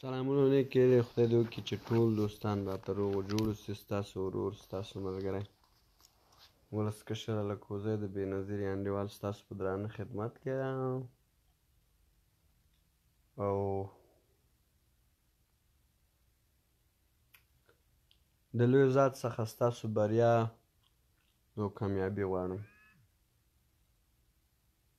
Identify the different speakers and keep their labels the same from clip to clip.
Speaker 1: سلامونه نه کېږي خدای دې وکړي چې ټول دوستان به په روغو جوړو سي ستاسو ورور ستاسو ملګری ولسکشر الکوزی د بېنظیرې انډیوال ستاسو په درانه خدمت کې او د لوی ذات څخه ستاسو بریا او کامیابي غواړم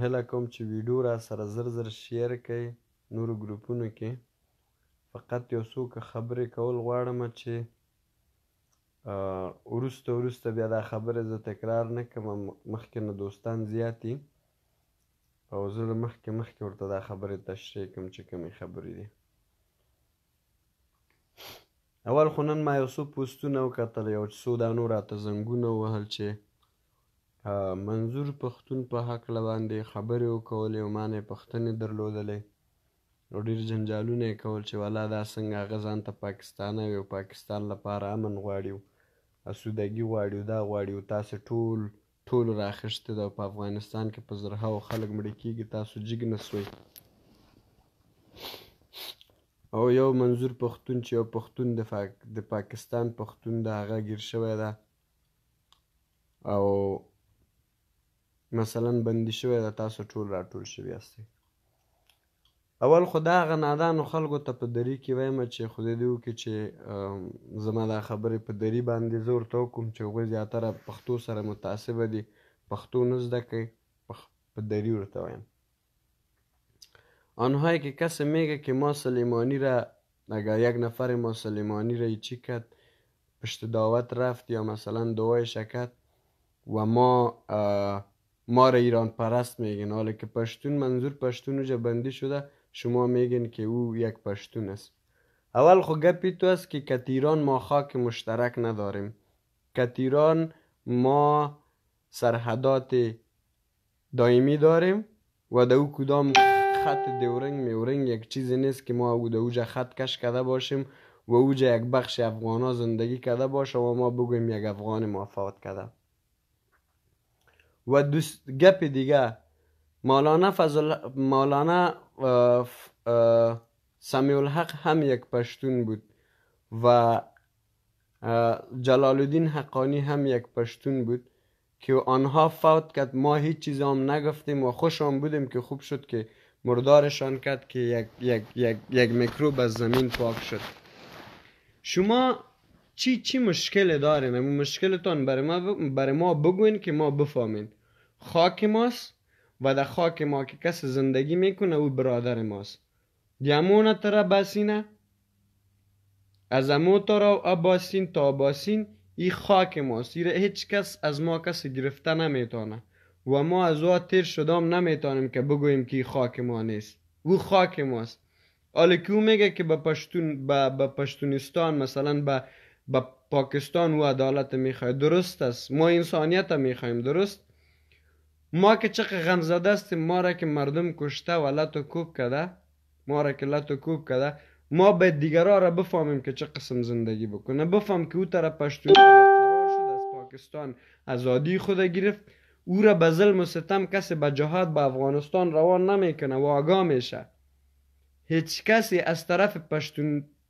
Speaker 1: هیله کوم چې ویډو راسره زر زر شیر کړئ نورو ګروپونو کې فقط یو څو که خبرې کول غواړم چې وروسته وروسته بیا دا خبرې زه تکرار نه کوم مخکې نه دوستان زیات دي او زه له مخکې مخکې ورته دا خبرې تشریح کوم چې کومې خبرې دي اول خو نن ما یو څو پوسټونه وکتل یو څو دانو راته زنګونه ووهل چې منظور پښتون په هکله باندې خبرې وکولې او ما نه یې پښتنې درلودلې او ډېر جنجالونه یې کول چې ولا دا څنګه هغه ځان ته پاکستانی وي او پاکستان لپاره امن غواړي او اسودګي غواړي او دا غواړي او تاسې ټول ټول را اخیستې ده او په افغانستان کې په زرهاو خلک مړه کېږي تاسو جګ نه سوئ او یو منظور پښتون چې یو پښتون د پاکستان پښتون ده هغه ګیر شوی ده او مثلا بندي شوی ده تاسو ټول راټول شوي یاستئ اول خو دا هغه نادانو خلکو ته په دري کې وایم چې خدای دې وکړي چې زما دا خبرې په دري باندې زه ورته وکړم چې هغوی زیاتره پښتو سره متعصبه دي پښتو نه زده کوي په دري ورته وایم آنهایی که کسی میگه که ما سلیمانی را اگر یک نفر ما سلیمانی را چی کد پشت دعوت رفت یا مثلا دعای شکت و ما ما را ایران پرست میگن حالا که پشتون منظور پشتون اوجا بندی شده شما میگن که او یک پشتون است اول خو گپی تو است که کت ایران ما خاک مشترک نداریم کت ایران ما سرحدات دائمی داریم و در او کدام خط دورنگ میورنگ یک چیزی نیست که ما او اوجه خط کش کرده باشیم و اوج یک بخش افغانا زندگی کرده باشه و ما بگویم یک افغان فوت کده و دوست گپ دیگه مولانا فضل مولانا الحق هم یک پشتون بود و جلال الدین حقانی هم یک پشتون بود که آنها فوت کرد ما هیچ چیز هم نگفتیم و خوش هم بودیم که خوب شد که مردارشان کرد که یک, یک, یک, یک میکروب از زمین پاک شد شما چی چی مشکل دارین اما مشکلتان برای ما, بر ما بگوین که ما بفهمین خاک ماست و در خاک ما که کس زندگی میکنه او برادر ماست دیمونه ترا بسینه از امو ترا اباسین تا باسین ای خاک ماست ای هیچ کس از ما کسی گرفته نمیتونه و ما از او تیر شدام نمیتانیم که بگوییم که خاک ما نیست او خاک ماست حالا که او میگه که به پشتون پشتونستان مثلا به پاکستان او عدالت میخواد درست است ما انسانیت میخوایم درست ما که چقه غم زده استیم ما را که مردم کشته و لتو کوب کده ما را که لتو کوب کده ما باید دیگرا را بفهمیم که چه قسم زندگی بکنه بفهم که او تره پشتونی را با قرار شد از پاکستان ازادی خود گرفت او را به ظلم و ستم کسی به جهاد به افغانستان روان نمیکنه و آگاه میشه هیچ کسی از طرف پشتون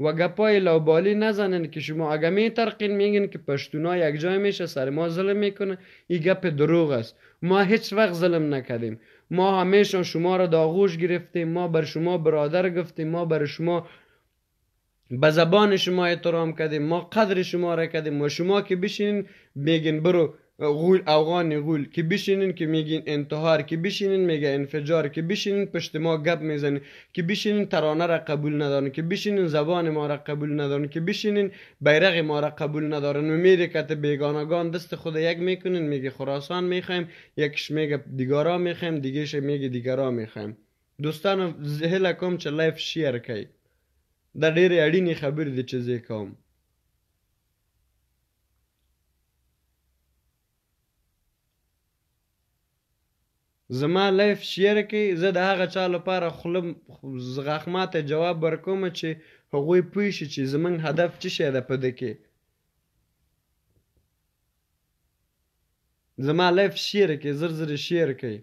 Speaker 1: و گپای لابالی نزنن که شما اگه ترقین میگن که پشتونا یک جای میشه سر ما ظلم میکنه این گپ دروغ است ما هیچ وقت ظلم نکردیم ما همیشه شما را داغوش گرفتیم ما بر شما برادر گفتیم ما بر شما به زبان شما احترام کردیم ما قدر شما را کردیم و شما که بشینین بگین برو غول اوغان غول که بشینین که میگین انتحار که بشینین میگه انفجار که بشینین پشت ما گپ میزنین که بشینین ترانه را قبول ندارن که بشینین زبان ما را قبول ندارن که بشینین بیرق ما را قبول ندارن و میره کت بیگانگان دست خود یک میکنین میگه خراسان میخوایم یکش میگه دیگارا میخوایم دیگهش میگه دیگرا میخوایم دوستان زهله کوم چه لایف شیر در دا ډیره خبر دی چه زی کوم زما لایف شیر کړئ زه د هغه چا لپاره خوله غاښماته جواب ورکوم چې هغوی پوه شي چې زمونږ هدف څه شی ده په ده کې زما لایف شیر کړئ زر زر شیر کړئ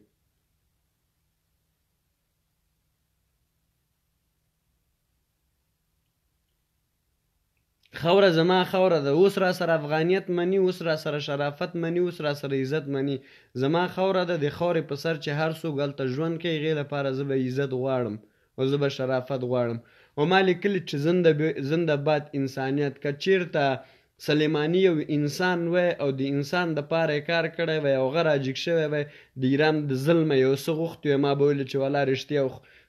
Speaker 1: خاوره زما خاوره ده اوس راسره افغانیت مني اوس راسره شرافت مني اوس راسره عزت مني زما خاوره ده د خاورې په سر چې هر څوک هلته ژوند کوي هغې لپاره زه به عزت غواړم او زه به شرافت غواړم او ما لیکلي چې زنده زنده باد انسانیت که چیرته سلیماني یو انسان وای او د انسان د پاره کار کړی وای او غره جګ شوی وای د ایران د ظلم یو څه غوښتي ما به ویل چې ولا رښتیا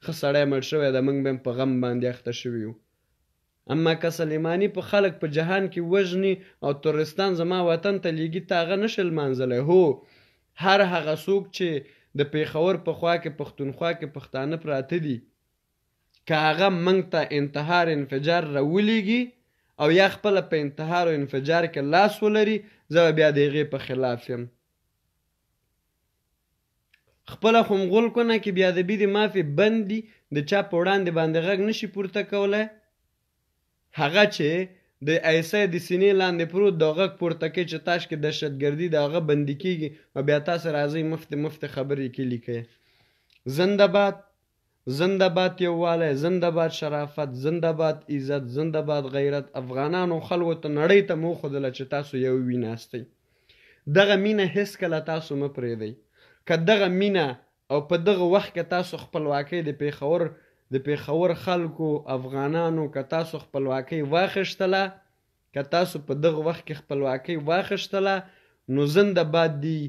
Speaker 1: خو سړی مړ شوی د موږ به په غم باندې اخته شوی یو اما که سلیمانی په خلک په جهان کی وژنی او تروریستان زما وطن ته لیږی ته هغه نشی لمانځلی هو هر هغه څوک چی د پیښور په خوا کی پښتونخوا کی پښتانه پراته دی که هغه منږ ته انتحار انفجار راولیږی او یا خپله په انتحار او انفجار کی لاس ولری زه به بیا د هغی په خلاف یم. خپله خو مغول کونه کې بیادبي دي مافې بند دي د چا په وړاندې باندې غږ نه شي پورته کولای هغه چې د ایسه د سینې لاندې پروت د غږ پورته کې چې تاش کې دهشتګردي د هغه بندي کیږي او بیا تاسو راځي مفت مفت خبرې کې لیکي زنده باد زنده باد یووالی زنده باد شرافت زنده باد عزت زنده باد غیرت افغانانو خلکو ته نړۍ ته مو وښودله چې تاسو یو وي ناستئ دغه مینه هیڅکله تاسو مه پریږدئ که دغه مینه او په دغه وخت کې تاسو خپلواکۍ د پیښور د پیښور خلکو افغانانو که تاسو خپلواکۍ واخیشتله که تاسو په دغه وخت کې خپلواکۍ واخښتله نو زنده باد دي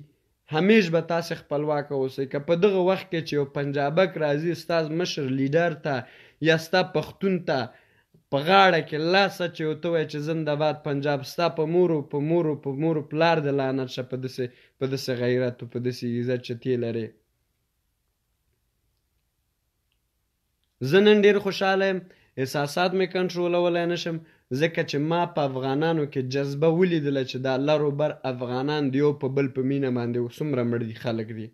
Speaker 1: هميش به تاسو خپلواک اوسئ که په دغه وخت کې چې يو پنجابک راځي ستاسو مشر ليډر ته يا ستا پښتون ته په غاړه کې لاس اچوي او ته وايې چې زنده باد پنجاب ستا په مور او په مور او په مور او پلار دې لعنت شه په داسې په داسې غيرت او په داسې عزت چې تۀ لرې. زه نن ډیر خوشحاله یم احساسات مې کنټرولولای نه شم ځکه چې ما په افغانانو کې جذبه ولیدله چې دا لر و بر افغانان د یو په بل په مینه باندې او څومره مړدي خلک دي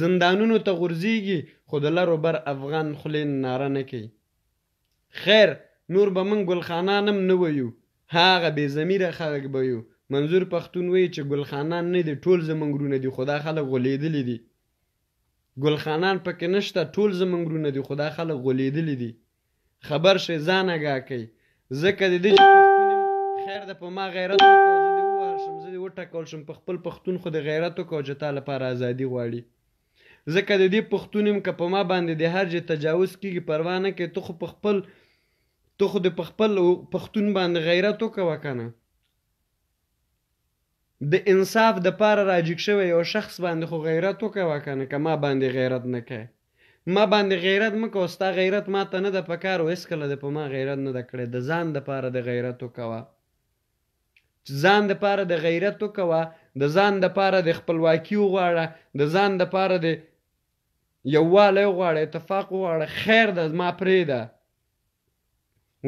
Speaker 1: زندانونو ته غورځیږي خو د لر و بر افغان خولې نه ناره نه کوي خیر نور به موږ ګلخانان هم نه ویو هغه بې ضمیره خلک به یو منظور پښتون وایي چې ګلخانان نه دي ټول زموږ وروڼه دي خو دا خلک غولېدلي دي ګل خانان پکې نشته ټول زمونږ ورونه دي خو دا خلک غولېدلي دي خبر شئ ځان اګاه کړئ ځکه د دې چې پښتون یم خیر ده په ما غیرت وکړه زه دې ووهل شم زه دې وټکول شم په خپل پښتون خو دې غیرت وکړه چې تا لپاره ازادي غواړي ځکه د دې پښتون یم که په ما باندې د هر جې تجاوز کېږي پروا نه کوي ته خو په خپل ته خو د په خپل پښتون باندې غیرت وکوه که نه د انصاف د پاره راجیګ شوی یو شخص باندې خو غیرت وکوه کنه که ما باندې غیرت نه کوې ما باندې غیرت مه کوه ستا غیرت ما ته نه ده په کار او هیڅکله دې په ما غیرت نه ده کړی د ځان د پاره دې غیرت وکوه ځان د پاره د غیرت وکوه د ځان د پاره د خپلواکي وغواړه د ځان د پاره د یووالی وغواړه اتفاق وغواړه خیر ده ما پرېږده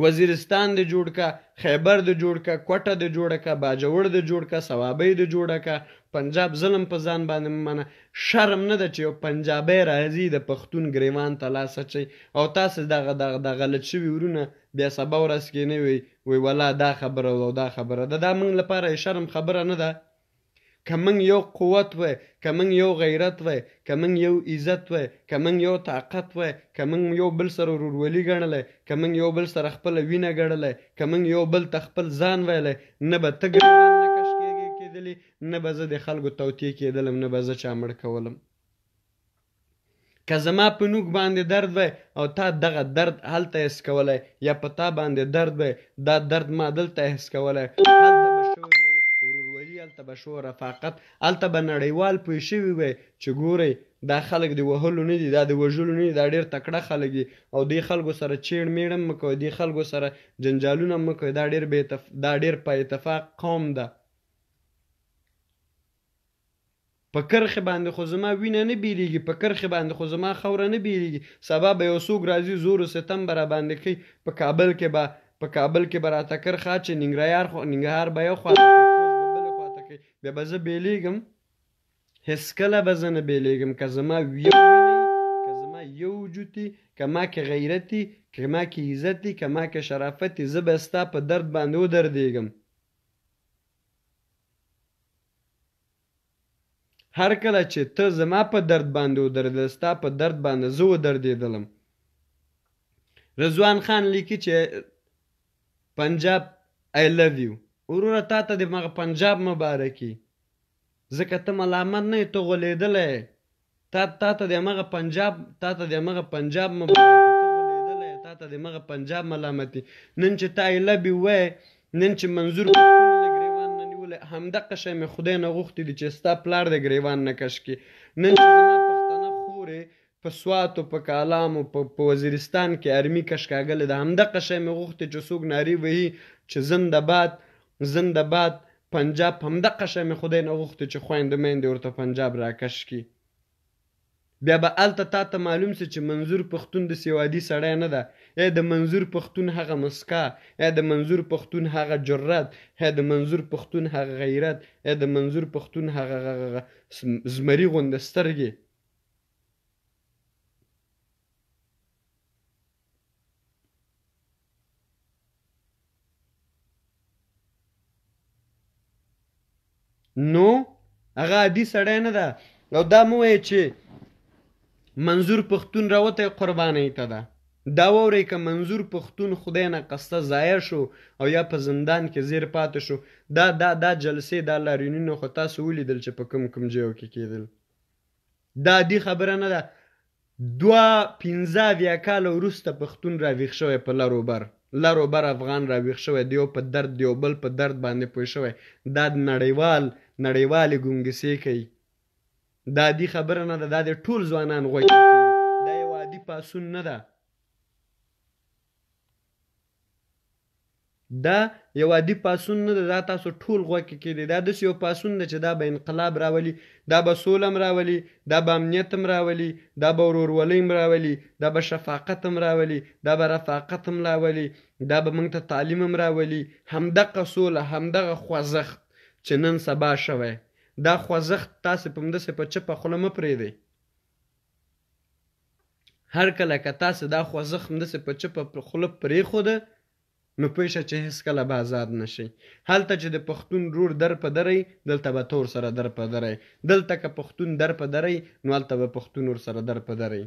Speaker 1: وزیرستان د جوړ که خیبر د جوړ که کوټه د جوړه که باجوړ د جوړ که صوابۍ د جوړه که پنجاب ظلم په ځان باندې مه منه شرم نه ده چې یو پنجابی راځي د پښتون ګریوان ته لاس اچوي او تاسو دغه دغه د غلط شوي ورونه بیا سبا ورځ کینوي وی ولا دا خبره او دا خبره ده دا موږ لپاره شرم خبره نه ده که موږ يو قوت وای، که موږ يو غيرت وای، که موږ يو عزت وای، که موږ يو طاقت وای، که موږ يو بل سره ورورولي ګڼلای، که موږ يو بل سره خپله وينه ګړلای، که موږ يو بل ته خپل ځان ويلای، نه به ته ګريوان نه کش کېږی کېدلي، نه به زه د خلکو توطيه کېدلم، نه به زه چا مړ کولم. که زما په نوک باندې درد وای او تا دغه درد هلته حس کولی یا په تا باندې درد وای دا درد ما دلته حس کولی هلته به شوی وو ورورولي هلته به شو رفاقت هلته به نړیوال پوه شوي وای چې ګورئ دا خلک د وهلو نه دي دا د وژلو نه دي دا ډېر تکړه خلک دي او دې خلکو سره چیړ میړ هم مه کوئ دې خلکو سره جنجالونه هم مه کوئ دا ډېر دا ډېر په اتفاق قوم ده په کرښې باندې خو زما وینه نه بیلیږي په کرښې باندې خو زما خاوره نه بیلیږي سبا به یو څوک راځي زور و ستم به راباندې کوي په کابل کې به په کابل کې به راته کرښه اچي ننګرهار خو ننګرهار به یو خواته کوي خوست به بلې خواته کوي بیا به زه بیلیږم هیڅکله به زه نه بیلیږم که زما یو وینه که زما یو وجود که ما کې غیرت که ما کې عزت که ما کې شرافت زه به ستا په درد باندې ودردېږم هر کله چې ته زما په درد باندې ودرېدل ستا په درد باندې زه ودردېدلم رضوان خان لیکي چې پنجاب I love you وروره تا ته د مغه پنجاب مبارکي ځکه ته ملامت نه ته غولېدلی تا تا ته د همغه پنجاب تا ته د همغه پنجاب مبارکي ته خو لېدلی یې تا ته د همغه پنجاب ملامتي نن چې تا ایله بي وای نن چې منظور پښتون له ګریوان نه نیولی همدقه شی مې خدای نه غوښتي دي چې ستا پلار د ګریوان نه کش کړي نن چې زما پښتنه خورې په سواتو په کالامو په په وزیرستان کې ارمي کشکاږلې ده همدقه شی مې غوښتي چې څوک ناري وهي چې زنده باد زنده باد پنجاب پهمدقه شی مې خدای نه غوښتو چې خویندې میندې ورته پنجاب راکش کړي بیا به هلته تاته معلوم شي چې منظور پښتون د سیوادي سړی نه ده ای د منظور پښتون هغه مسکا ای د منظور پښتون هغه جرات ای د منظور پښتون هغه غیرت ای د منظور پښتون هغه غغغ زمري غوندې سترګې. نو هغه عادي سړی نه ده او دا مو وایي چې منظور پښتون راوته قربانۍ ته ده دا وورئ که منظور پښتون خدای نه قصده ضایع شو او یا په زندان کې زیر پاتې شو دا دا دا جلسې دا لاریونونه خو تاسو ولیدل چې په کوم کوم ځایو کې کېدل دا عادي خبره نه ده دوه پنځه اویا کاله وروسته پښتون راویښ شوی په لر و بر لر و بر افغان راویښ شوی د یو په درد د یو بل په درد باندې پوه شوی دا نړیوال نړیوالې ګونګسې کوي دا عادي خبره نه ده دا د ټول ځوانان غوږ دا یو عادي پاسون نه ده دا یو عادي پاڅون نه ده، دا تاسو ټول غوکې کېدی، دا داسې یو پاڅون ده چې دا به انقلاب راولي، دا به سوله هم راولي، دا به امنیت هم راولي، دا به ورورولۍ هم راولي، دا به شفاقت هم راولي، دا به رفاقت هم راولي، دا به موږ ته تعلیم هم راولي. همدقه سوله، همدغه خوځښت چې نن سبا شوی، دا خوځښت تاسې په همداسې په چپه خوله مه پرېږدئ هر کله که تاسې دا خوځښت همداسې په چپه خوله پرېښوده، نو پوه شه چې هېڅکله به ازاد نه شئ. هلته چې د پښتون ورور در په دره وي، دلته به ته ورسره در په دره یې. دلته که پښتون در په دره وي، نو هلته به پښتون ورسره در په دره وي.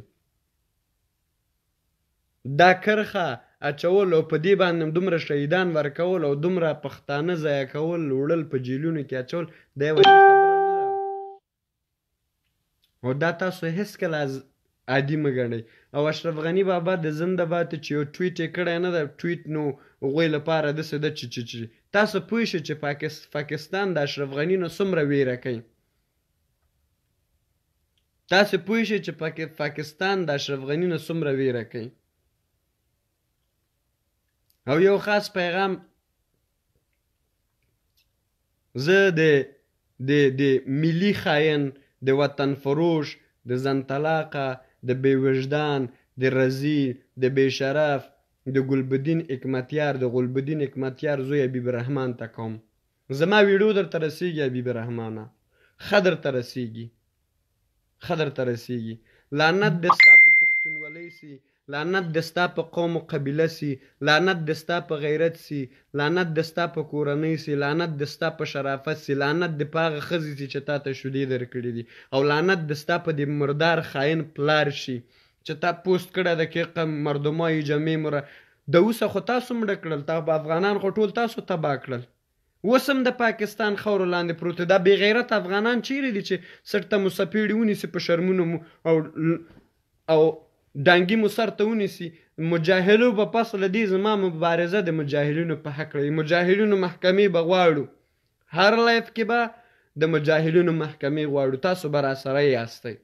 Speaker 1: دا کرښه اچول او په دې باندې دومره شهیدان ورکول او دومره پښتانه ضایع کول، وړل، په جېلونو کې اچول، دا یوه عادي خبره نه ده. او دا تاسو هیڅکله از عادي مه ګڼئ او اشرف غني بابا د زنده باد چې یو ټویټ یې کړی نه ده ټویټ نو غوی لپاره داسې ده چې چې چې تاسو پوه شئ چې پاکست پاکستان د اشرف غني نه څومره ویره کوي تاسو پوه شئ چې پاک پاکستان د اشرف غني نه څومره ویره کوي او یو خاص پیغام زه د د د ملي خاين د وطن فروش د ځن طلاقه د بې وجدان د رزيل د بې شرف د ګلبدين اکمتيار د غلبدين اکمتيار زوی حبيب الرحمن ته کوم زما ويډو درته رسيږي حبيب الرحمانه ښه درته رسيږي. ښه درته رسېږي لعنت دې ستا په پښتونولۍ سي لعنت دې ستا په قوم و قبیله سي لعنت دې ستا په غیرت سي لعنت دې ستا په کورنۍ سي لعنت دې ستا په شرافت سي لعنت دې په هغه ښځې سي چې تاته شودې درکړې دي او لعنت دې ستا په دې مردار خاین پلار شي چې تا پوست کړی ده کې قم مردمای جمعې مره د اوسه خو تاسو مړه کړل تا افغانان خو ټول تاسو تباه کړل. اوس هم د پاکستان خاورو لاندې پروت دی دا بې غیرته افغانان چیرې دي چې څټ ته مو څپېړې ونیسي په شرمونو مو او ډانګي مو سر ته ونیسي مجاهلو به پس له دې زما مبارزه د مجاهلینو په حق لري مجاهلینو محکمې به غواړو هر لایف کې به د مجاهلینو محکمې غواړو تاسو به راسره یاستئ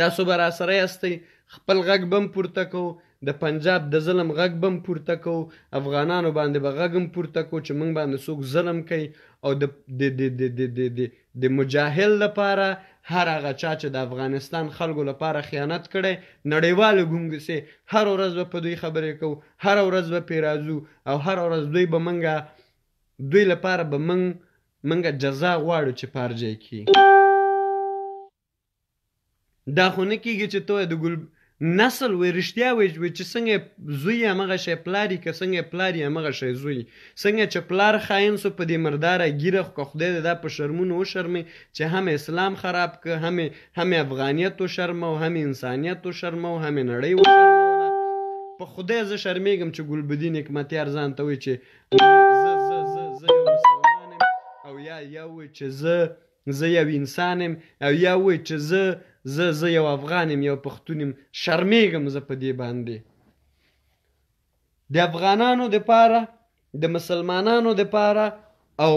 Speaker 1: تاسو به راسره یاستئ، خپل غږ به هم پورته کوو، د پنجاب د ظلم غږ به هم پورته کوو، افغانانو باندې به غږ هم پورته کوو چې موږ باندې څوک ظلم کوي او د د د د د د د د مجاهل لپاره هر هغه چا چې د افغانستان خلکو لپاره خیانت کړی نړیوالې ګونګسې هر ورځ به په دوی خبرې کوو، هر ورځ به پرې راځو او هر ورځ دوی به موږ دوی لپاره به مونږ مونږ جزا غواړو چې پارجې کی دا خو نه کیږي چې ته د ګل نسل وې رښتیا وې چې څنګه زوی هغه شی پلاری که څنګه پلاری هغه شی زوی څنګه چې پلار خاين سو په دې مرداره ګیره خو خدای دې دا په شرمونو او شرمې چې هم اسلام خراب ک هم هم افغانیت او شرم او هم انسانیت او شرم او هم نړۍ او شرم په خدای زه شرمېږم چې ګلبدین حکمتیار ځان ته وي چې زه زه زه زه یو مسلمان یم او یا یا وای چې زه زه یو انسان یم او یا وای چې زه زه زه یو افغان یم یو پښتون یم شرمېږم زه په دې باندې د افغانانو د پاره د مسلمانانو د پاره او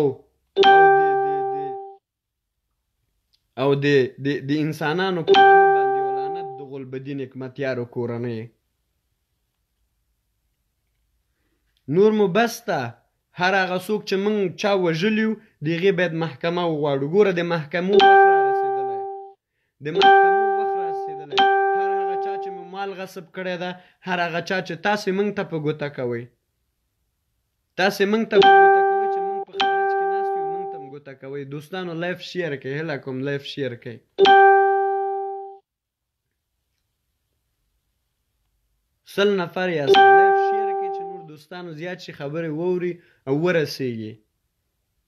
Speaker 1: او د د د انسانانو په نامه باندې ولعنت د غلبدي نعمتیارو کورنۍ نور مو بسته هر هغه څوک چې موږ چا وژلیو د هغې باید محکمه وغواړو ګوره د محکمو د محکمو وخت رسېدلی، هر هغه چا چې مو مال غصب کړی ده، هر هغه چا چې تاسې موږ ته په ګوته کوئ، تاسې موږ ته په ګوته کوئ چې موږ په خارج کې ناست یو، موږ ته هم ګوته کوئ. دوستانو لایف شیر کړئ، هیله کوم لایف شیر کړئ. سل نفر یاست لایف شیر کړئ چې نور دوستانو زیات شي خبرې ووري او ورسیږي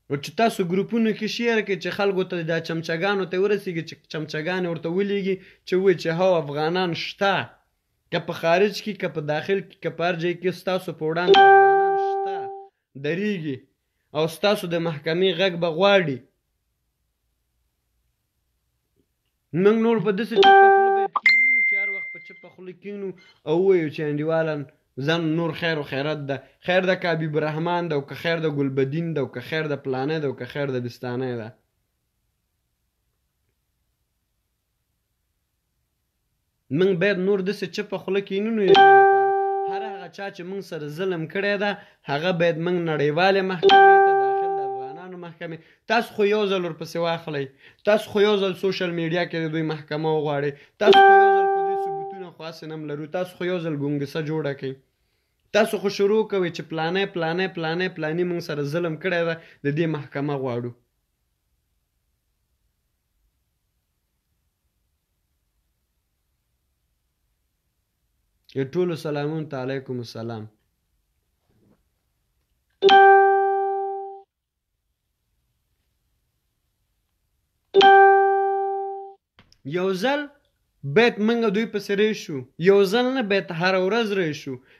Speaker 1: او چې تاسو ګروپونو کې شیر کړئ چې خلکو ته دا چمچګانو ته ورسیږي چې چمچګان ورته ولیږي چې وایي چې هو افغانان شته که په خارج کې که په داخل کې که په هر ځای کې ستاسو په وړاندې دريږي او ستاسو د محکمې غږ به غواړي موږ نور په داسې چپه خوله باید کینو چې هر وخت په چپه خوله کینو او وایو چې انډیوالان ځان نور خیر و خیرت ده خیر د کابیب رحمان ده او که خیر د ګلبدین ده او که خیر د پلانه ده او که خیر د بستانه ده موږ باید نور داسې چپه خوله کینونو یې لپاره هر هغه چا چې موږ سره ظلم کړی ده هغه باید موږ نړیوالې محکمې ته داخل د افغانانو محکمې تاسو خو یو ځل ورپسې واخلئ تاسو خو یو ځل سوشل میډیا کې د دوی محکمه وغواړئ تاسو خو یو ځل په دوی ثبوتونه خو هسې نه لرو تاسو خو یو ځل ګونګسه جوړه کړئ تاسو خو شروع کوئ چې پلانی پلانی پلانی پلانی موږ سره ظلم کړی ده د دې محکمه غواړو ای ټولو سلامون ته علیکم السلام یو ځل بیت منګه دوی پسې ریشو یو ځل نه بیت هر ورځ ریشو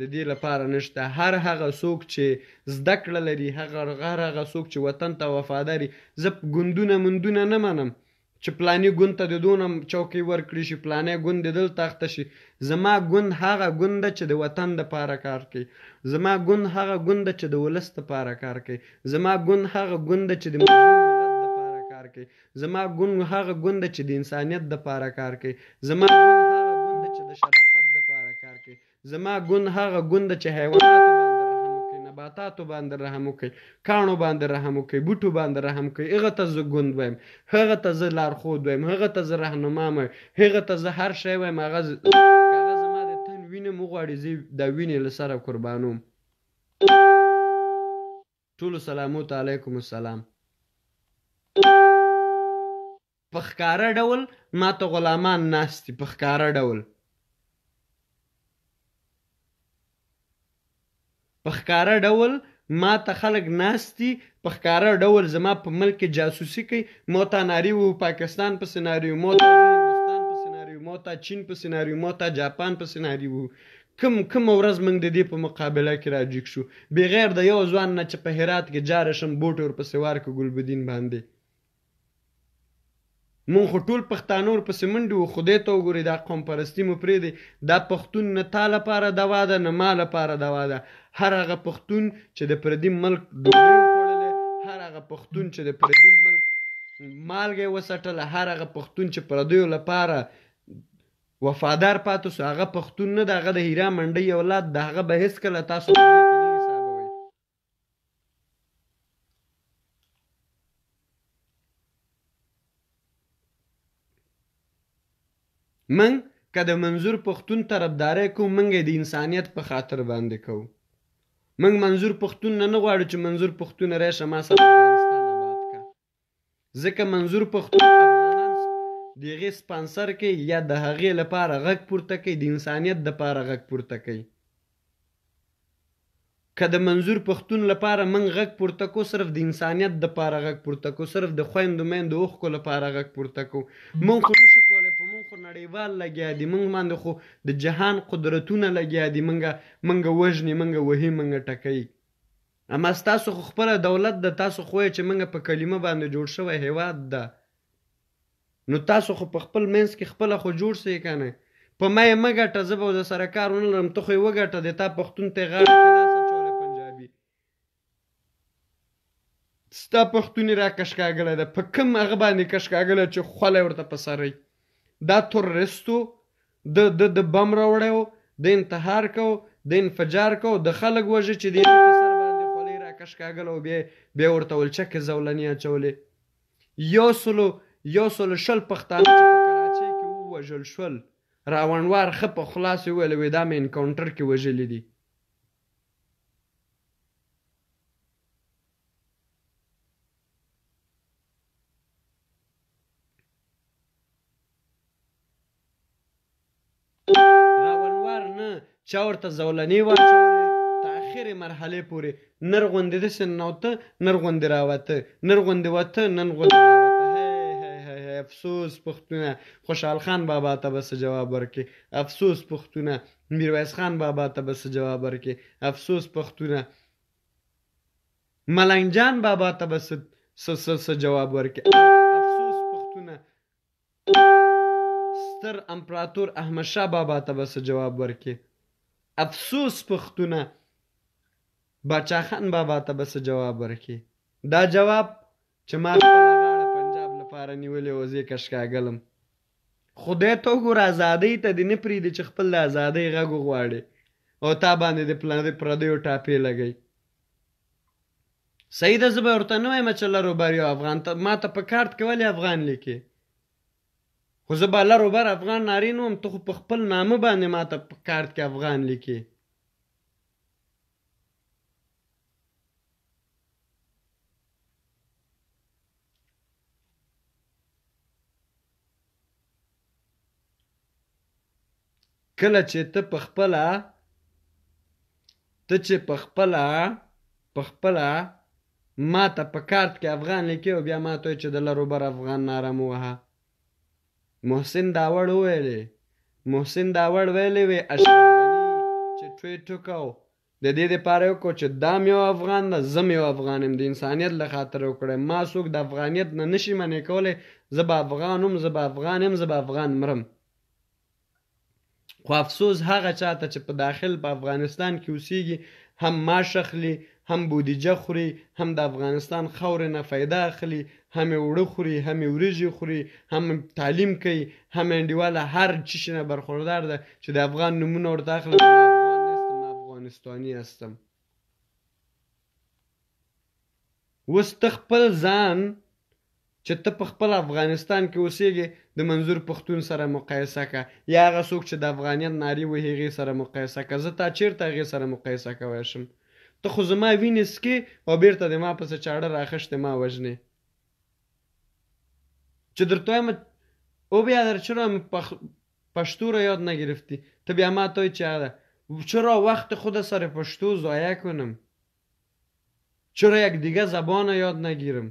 Speaker 1: د دې لپاره نشته هر هغه څوک چې زده کړه لري هغه هر هغه څوک چې وطن ته وفاداري زه ګوندونه مندونه نه منم چې پلاني ګوند ته د دونه چوکۍ ورکړي شي پلانې ګوند د دل تخته شي زما ګوند هغه ګوند ده چې د وطن د پاره کار کوي زما ګوند هغه ګوند ده چې د ولس د پاره کار کوي زما ګوند هغه ګوند ده چې د ملت د پاره کار کوي زما ګوند هغه ګوند ده چې د انسانیت د پاره کار کوي زما ګوند هغه ګوند ده چې د شرافت د پاره کار کوي زما ګوند هغه ګوند ده چې حیواناتو باندې رحم وکړي، نباتاتو باندې رحم وکړي، کاڼو باندې رحم وکړي، بوټو باندې رحم وکړي، هغه ته زه ګوند وایم، هغه ته زه لارښود وایم، هغه ته زه رهنما وایم، هغه ته زه هر شی وایم، هغه که هغه زما د تن وینه هم وغواړي زه یې د وینې له سره قربانوم. ټولو سلاموته علیکم السلام. په ښکاره ډول ماته غلامان ناست دي په ښکاره ډول په ښکاره ډول ماته خلک ناست دي په ښکاره ډول زما په ملک کې جاسوسي کوي موتا ناری وو پاکستان په سناریو موتا هندوستان په سناریو موتا چین په سناریو موتا جاپان په سناریو کوم کومه ورځ موږ د دې په مقابله کې راجیګ شو بغیر د یو ځوان نه چې په هرات کې جار شم بوټ ورپسې وارکه ګلبدین باندې مونږ خو ټول پښتانه ورپسې منډي وو خدای ته وګورئ دا قوم پرستی مو پرېږدئ دا پښتون نه تا لپاره دوا ده نه ما لپاره دوا ده هر هغه پښتون چې د پردي ملک ډوډۍ وخوړلې هر هغه پښتون چې د پردي ملک مالګه یې وڅټله هر هغه پښتون چې پردیو لپاره وفادار پاتې سو هغه پښتون نه ده هغه د هیرا منډۍ اولاد ده هغه به هیڅکله تاسو په دې کې نه حسابوي. موږ که د منظور پښتون طرفداري کوو موږ یې د انسانیت په خاطر باندې کوو موږ منظور پښتون نه نه غواړو چې منظور پښتونه راشه ما سره افغانستان ځکه منظور پښتون افغانان د هغې سپانسر کوي یا د هغې لپاره غږ پورته کوي د انسانیت لپاره غږ پورته کوي که د منظور پښتون لپاره موږ غږ پورته کو صرف د انسانیت لپاره غږ پورته کو صرف د خویندو میندو اوښکو لپاره غږ پورته کو موږ خو نشو کولی په موږ خو نړیوال لګیا دي موږ باندې خو د جهان قدرتونه لګیا دي موږ موږ وژني موږ وهي موږ ټکوي اما ستاسو خو خپله دولت ده تاسو خوایې چې مونږ په کلیمه باندې جوړ شوی هیواد ده نو تاسو خو په خپل مینځ کې خپله خو جوړ سې کنه په ما یې مه ګټه زه به د سره کار ونه لرم ته خو یې وګټه د تا پښتون ته غاړه کې لاس اچولی پنجابي ستا پښتون یې را کشکاګلی ده په کوم هغه باندې کشکاګلی چې خولی ورته په سرئ دا تروریستو ده ده ده بم راوړی او ده انتحار که او ده انفجار که او ده خلګ وژه چی دهغی په سر باندی خولۍ راکشکاګله او بیا یې بیا یې ورته ولچکې زولنې اچولې یو سلو یو سلو شل پښتانه چی په کراچۍ کی ووژل شول راونوار ښه په خلاص یې وویل وی دا مې انکاونټر کی وژلي دي. راونوار نه چا ورته زولنې واچولې تاخرې مرحلې پورې نر غوندې داسې ننوته نر غوندې راوته نر غوندې وته نن غوندې راوته افسوس پښتونه خوشحال خان بابا ته بس جواب ورکې افسوس پښتونه میرویس خان بابا ته بس جواب ورکې افسوس پښتونه ملنګ جان بابا ته بس څه څه جواب ورکې ستر امپراتور احمد شاه بابا ته به څه جواب ورکې افسوس پښتونه باچا خان بابا ته به څه جواب ورکې دا جواب چې ما خپله غاړه پنجاب لپاره نیولې او زه کشکاګلم خدای ته وګوره ازادۍ ته دې نه پرېږدي چې خپل د ازادۍ غږ وغواړې او تا باندې د پردیو ټاپې لګوي صحیح ده زه به ورته نه وایم چې لر وبر یو افغان ته ما ته په کارت کې ولې افغان لیکې خو زه به لر وبر افغان نارین وم ته خو په خپل نامه باندې ما ته په کارت کې افغان لیکې کله چې ته په خپله ته چې په خپله په خپله ما ته په کارت کې افغان لیکې او بیا ما ته چې د لرو بر افغان ناره مو وهه محسن داوړ وویلې محسن داوړ ویلې وې اشرف غني چې ټویټ وکړو د دې لپاره یې وکړ چې دا مې یو افغان ده، زه مې یو افغان یم، د انسانیت له خاطره یې وکړی، ما څوک د افغانیت نه نه شي منع کولی، زه به افغان وم، زه به افغان یم، زه به افغان مرم. خو افسوس هغه چا ته چې په داخل په افغانستان کې اوسېږي، هم معاش اخلي، هم بودیجه خوري، هم د افغانستان خاورې نه فایده اخلي، هم اوړه خوري هم وريژې خوري هم تعليم کوي هم انډيواله هر چيشي نه برخوردار ده چې د افغان نومونه ورته اخلم ما افغان نيستم ما افغانستاني استم اوس ته خپل ځان چې ته په خپل افغانستان کې اوسېږې د منظور پښتون سره مقایسه که یا هغه څوک چې د افغانیت ناری وهي هغې سره مقایسه که زه تا چیرته هغې سره مقایسه کوی شم ته خو زما وینې څکې او بېرته دې ما پسې چاړه راخشتې ما وژنې چې درته وایم او بیا در چرا پخ... پشتو را یاد نگرفتی تو بیا ما توی چه ده چرا وقت خود سر پشتو ضایع کنم چرا یک دیگه زبان یاد نگیرم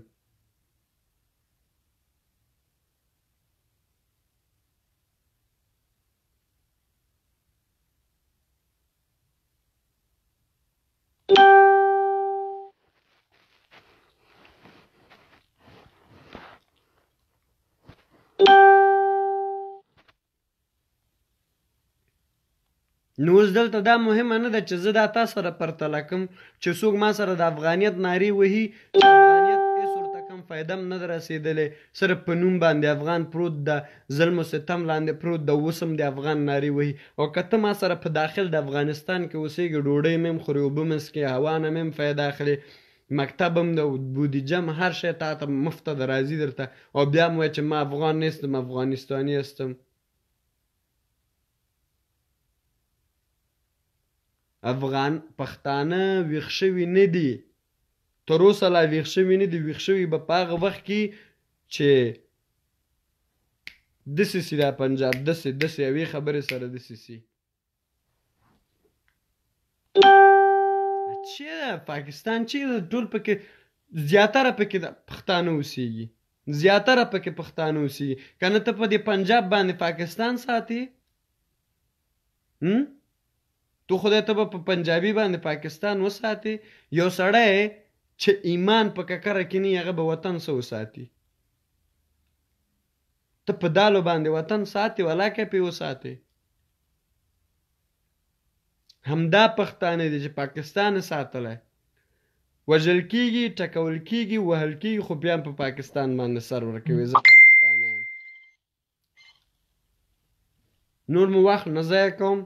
Speaker 1: نو اوس دلته دا مهمه نه ده چې زه دا تا سره پرتله کوم چې څوک ما سره د افغانیت ناری وهي چې افغانیت هېڅ ورته کم فایده هم نه ده رسېدلی صرف په نوم باندې افغان پروت ده ظلم و ستم لاندې پروت د اوسم د افغان نارې وهي او که ته ما سره په داخل د افغانستان کې اوسېږې ډوډۍ مېم خورې اوبه مې څکې هوا نه مېم فايده اخلې مکتب هم ده بوديجه هم هر شی تا ته مفته ده راځي درته او بيا هم وايې چې ما افغان نېستم افغانستاني هستم افغان پښتانه ویښ شوي نه دي تر اوسه لا ویښ شوي نه دي ویښ شوي به په هغه وخت کې چې دسي سي دا پنجاب دسي دسي اوي خبري سره دسي سي چه پاکستان چه ټول پکې زیاتره پکې پښتانه اوسېږي زیاتره پکې پښتانه اوسېږي کنه ته په دې پنجاب باندې پاکستان ساتي هم تو خدای ته به په پنجابی باندې پاکستان وساتی یو سړی چه ایمان په ککره کی نی هغه به وطن سه وساتی ته په دالو باندې وطن ساتی ولاکه پی وساتی همدا پښتانه دي چې پاکستان ساتلی وژل کیږي ټکول کیږي وهل کیږي خو بیا په پاکستان باندې سر ورکوي زه نور مو وخت نه ضایع کوم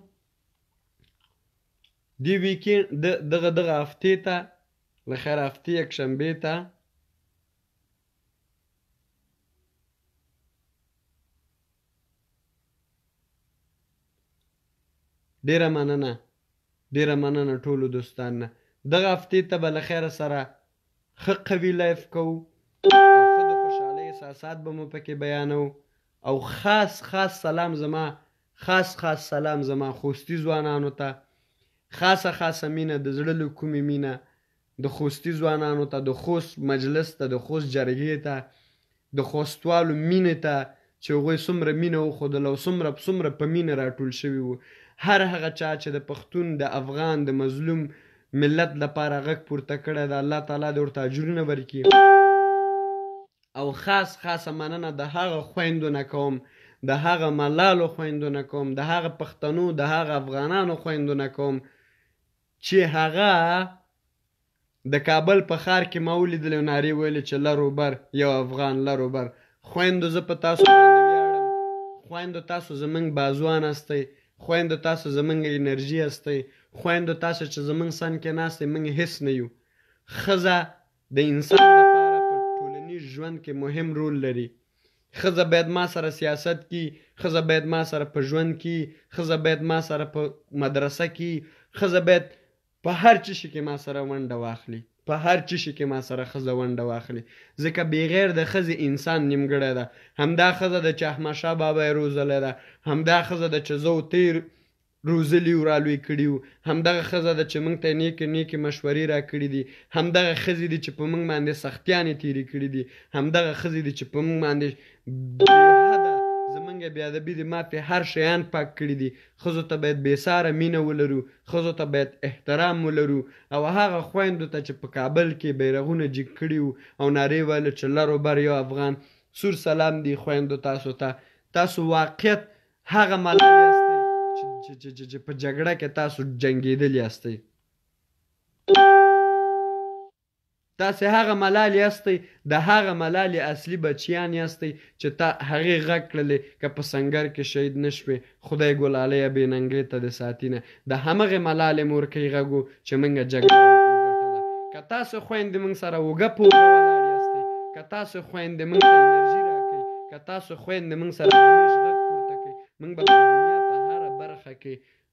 Speaker 1: دی ویکینډ د دغه دغه هفتې ته له خیره هفتې یکشنبې ته ډیره مننه ډیره مننه ټولو دوستان نه دغه هفتې ته به له خیره سره ښه قوي لایف کوو او ښه د خوشحالۍ احساسات به مو پکې بیانوو او خاص خاص سلام زما خاص خاص سلام زما خوستي ځوانانو ته خاصه خاصه مینه د زړه له کومې مینه د خوستي ځوانانو ته د خوست مجلس ته د خوست جرګې ته د خوستوالو مینې ته چې هغوی څومره مینه وښودله او څومره څومره په مینه راټول شوي وو، هر هغه چا چې د پښتون، د افغان، د مظلوم ملت لپاره غږ پورته کړی ده، الله تعالی دې ورته اجرونه ورکړي او خاص خاصه مننه د هغه خویندو نه کوم، د هغه ملالو خویندو نه کوم، د هغه پښتنو، د هغه افغانانو خویندو نه کوم چې هغه د کابل په ښار کې ما ولیدل او نارې ویلې چې لر و بر یو افغان، لر و بر خویندو زه په تاسو باندې ویاړم، خویندو تاسو زمونږ بازوان استئ، خویندو تاسو زمونږ انرژي استئ، خویندو تاسو چې زمونږ څنګ کې ناست یئ مونږ هیڅ نه یو. ښځه د انسان لپاره په ټولنیز ژوند کې مهم رول لري، ښځه باید ما سره سیاست کړي، ښځه باید ما سره په ژوند کړي، ښځه باید ما سره په مدرسه کړي، ښځه باید په هر چشي کې ما سره ونډه واخلي. په هر چشي کې ما سره ښځه ونډه واخلي. ځکه بېغیر د ښځې انسان نیمګړی ده. همدا ښځه ده چې احمدشاه بابا یې روزلی ده. همدا ښځه ده چې زه او ته یې روزلي یو، رالوی کړي یو. همدغه ښځه ده چې موږ ته یې نېکې نېکې مشورې راکړي دي. همدغه ښځې دي چې په موږ باندې سختیانې تېرې کړي دي. همدغه ښځې دي چې په موږ باندې بې حده زموږ بې ادبي دي ماپې هر شیان پاک کړي دي. ښځو ته باید بې ساره مینه ولرو، ښځو ته باید احترام ولرو او هغه خویندو ته چې په کابل کې بیرغونه جګ کړي وو او نارې ویلې چې لر و بر یو افغان، سور سلام دی خویندو تاسو ته، تاسو واقعیت هغه ملالې یاستۍ چې په جګړه کې تاسو جنګیدلې یاستۍ. تاسې هغه ملالې استئ، د هغه ملالې اصلي بچيان ياستئ چې تا هغې غږ کړلې، که په سنګر کې شهيد نه شوې، خدای ګلاليه بې ننګې ته دې ساتينه، د همغې ملالې مورکۍ غږ و چې مونږ جګړه وکړو ګټله، که تاسې خويندې مونږ سره اوږه په اوږه ولاړ ياستئ، که تاسې خويندې مونږ ته انرژي راکوي، که تاسې خويندې مونږ سره همېش غږ پورته کوي، مونږ به په دنيا په هره برخه کې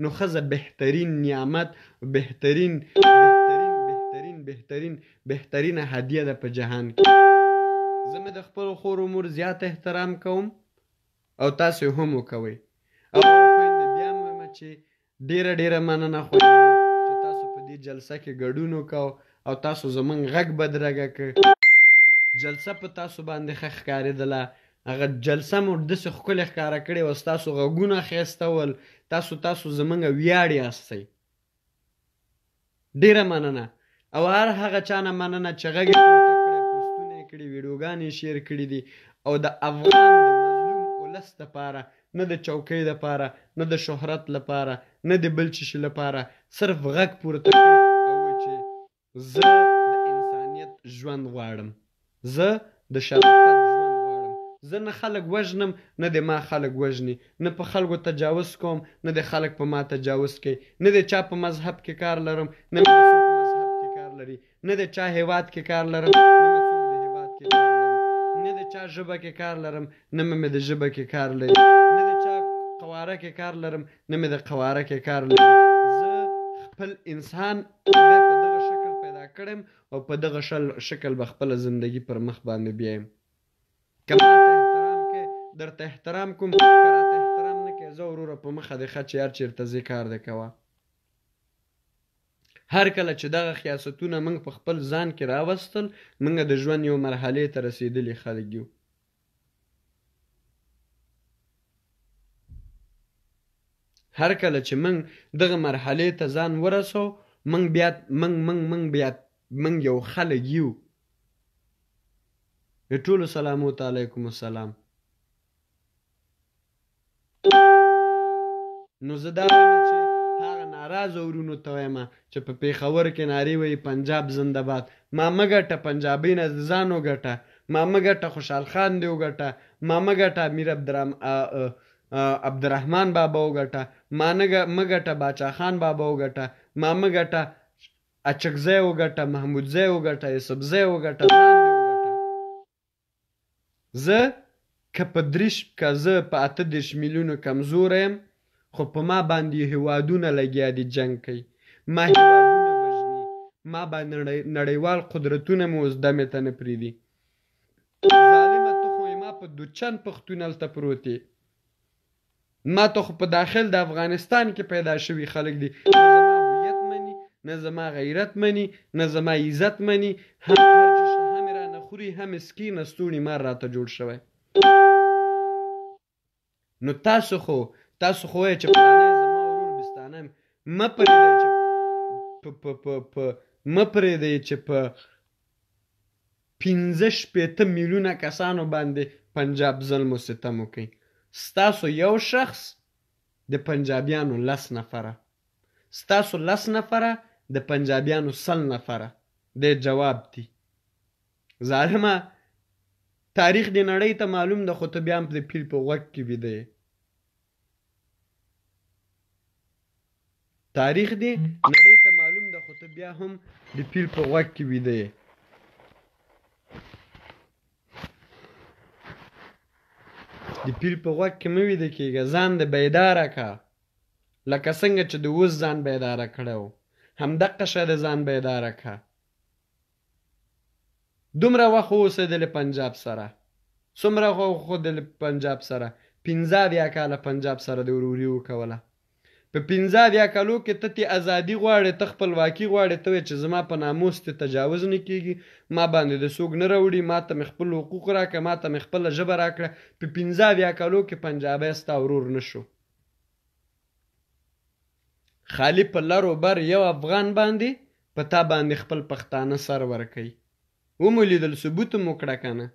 Speaker 1: نو ښځه بهترین نعمت بهترین بهترین بهترین بهترین بهترینه هدیه ده په جهان کې زه مې د خپل خور و مور زیات احترام کوم او تاسو هم وکوي او خويندې بیا مې چې ډیره ډیره مننه خو چې تاسو په دې جلسه کې ګډون وکاو او تاسو زمونږ غږ بدرګه ک جلسه په تاسو باندې ښه ښکارېدله هغه جلسه مو داسې ښکلې ښکاره کړې وه، ستاسو غږونه ښایسته ول، تاسو تاسو زمونږ ویاړ یاستئ. ډېره مننه او هر هغه چا نه مننه چې غږ یې پورته کړی، پوسټونه یې کړي، ویډیوګانې یې شیر کړي دي او د افغان د مظلوم ولس لپاره نه د چوکۍ لپاره، نه د شهرت لپاره، نه د بل څه شي لپاره صرف غږ پورته کړي او ووایي چې زه د انسانیت ژوند غواړم. زه د شرافت ژوند غواړم. زه نه خلک وژنم، نه دې ما خلک وژني. نه په خلکو تجاوز کوم، نه دې خلک په ما تجاوز کوي. نه دې چا په مذهب کې کار لرم، نه مې څوک په مذهب کې کار لري. نه دې چا هېواد کې کار لرم، نه مې څوک دې هېواد کې کار لري. نه دې چا ژبه کې کار لرم، نه مې د ژبه کې کار لري. نه دې چا قواره کې کار لرم، نه مې د قواره کې کار لري زه خپل انسان په دغه شکل پیدا کړم او په دغه شکل به خپل زندگی پر مخ باندې بیایم که ما ته احترام کې درته احترام کوم که راته احترام نه کې زه وروره په مخه دې ښه چې هر چیرته زی کار دې کوه هر کله چې دغه خیاستونه موږ په خپل ځان کې راوستل موږ د ژوند یو مرحلې ته رسیدلي خلک یو هر کله چې موږ دغه مرحلې ته ځان ورسو موږ بیا موږ موږ موږ بیا موږ یو خلک یو ټولو سلامو ته علیکم السلام نو زه دا وایم چې هغه ناراضه ورونو ته وایم چې په پیښور کې ناری وایي پنجاب زنده باد ما مه ګټه پنجابۍ نه ځان وګټه ما مه ګټه خوشحال خان دې وګټه ما مه ګټه امیر عبدالرحمن بابا وګټه ما نه مه ګټه باچا خان بابا وګټه ما مه ګټه اچکزی وګټه محمودزی وګټه یوسفزی وګټه ځان دې وګټه زه که په دریش که زه په اته دیرش میلیونو کمزوری یم خو په ما باندی هیوادونه لګیا دی جنګ کوي ما هیوادونه وژنی ما با نړیوال قدرتونه مو اوس دمه ته نه پریدی ظالمه ته خو ما په دوچن پښتون هلته پروت یی ماته خو په داخل د افغانستان کې پیدا شوي خلک دي نه زما هویت مني نه زما غیرت مني نه زما عزت مني هم هر چې شته هم را نه خوري هم سکي نه ستوړي مار راته جوړ شوی نو تاسو خو تاسو خو وایئ چې پلانی زما ورور بستانه مه پرېږدئ چې په په په په مه پرېږدئ چې په پنځه شپېته میلیونه کسانو باندې پنجاب ظلم و ستم وکړي ستاسو یو شخص د پنجابیانو لس نفره ستاسو لس نفره د پنجابیانو سل نفره دی جواب دي ظالمه تاریخ دې نړۍ ته معلوم ده خو ته بیا هم د پیل په غوږ کې ویده یې تاریخ دې نړۍ ته معلوم ده خو ته بیا هم د پیل په غوږ کې ویده یې. د پیر په غوږ کې مه ویده کېږه ځان د بیداره کا لکه څنګه چې د اوس ځان بیداره کړی و همدقه شه د ځان بیداره کا دومره وخت خو اوسیدلې پنجاب سره. څومره خو اوخدلې پنجاب سره پنځه اویا کاله پنجاب سره دې وروري اوکوله په پنځه اویا کلو کې ته تې ازادي غواړې ته خپلواکي غواړې ته وې چې زما په ناموس تې تجاوز نه کیږي ما باندې دې څوک نه راوړي ماته مې خپل حقوق راکړه ماته مې خپله ژبه راکړه په پنځه اویا کلو کې پنجابی ستا ورور نه شو. خالی په لر و بر یو افغان باندی په تا باندی خپل پښتانه سر ورکوی ومو لیدل ثبوت مو کړه کنه